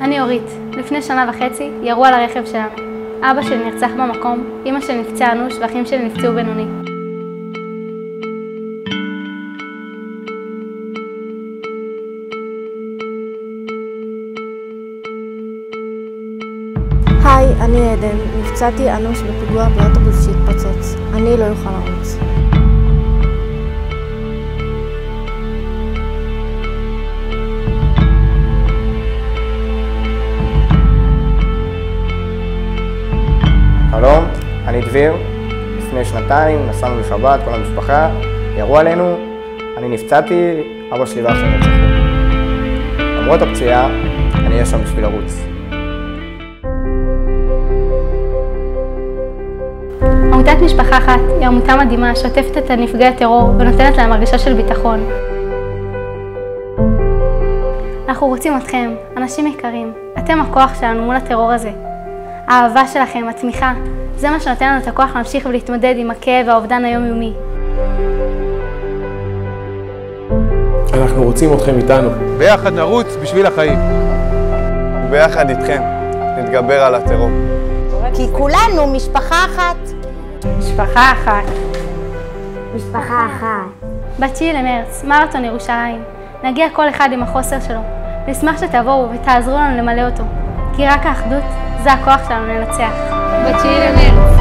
אני אורית. לפני שנה וחצי ירו על הרכב שלנו. אבא שלי נרצח במקום, אמא שלי נפצעה אנוש ואחים שלי נפצעו בינוני. היי, אני עדן. נפצעתי אנוש בפיגוע באוטובוס שהתפוצץ. אני לא אוכל לרוץ. שלום, אני דביר. לפני שנתיים נסענו לשבת, כל המשפחה, ירו עלינו, אני נפצעתי, אבא שלי ואח שלי. למרות הפציעה, אני אהיה שם בשביל לרוץ. עמותת משפחה אחת היא עמותה מדהימה שעוטפת את הנפגעי הטרור ונותנת להם הרגשה של ביטחון. אנחנו רוצים אתכם, אנשים יקרים. אתם הכוח שלנו מול הטרור הזה. האהבה שלכם, התמיכה, זה מה שנותן לנו את הכוח להמשיך ולהתמודד עם הכאב והאובדן היומיומי. אנחנו רוצים אתכם איתנו. ביחד נרוץ בשביל החיים. ביחד איתכם נתגבר על הטרור. כי כולנו משפחה אחת. משפחה אחת. משפחה אחת. ב-9 למרץ, מרתון ירושלים. נגיע כל אחד עם החוסר שלו. נשמח שתבואו ותעזרו לנו למלא אותו. כי רק האחדות זה הכוח שלנו לנצח. ב-9 למרץ.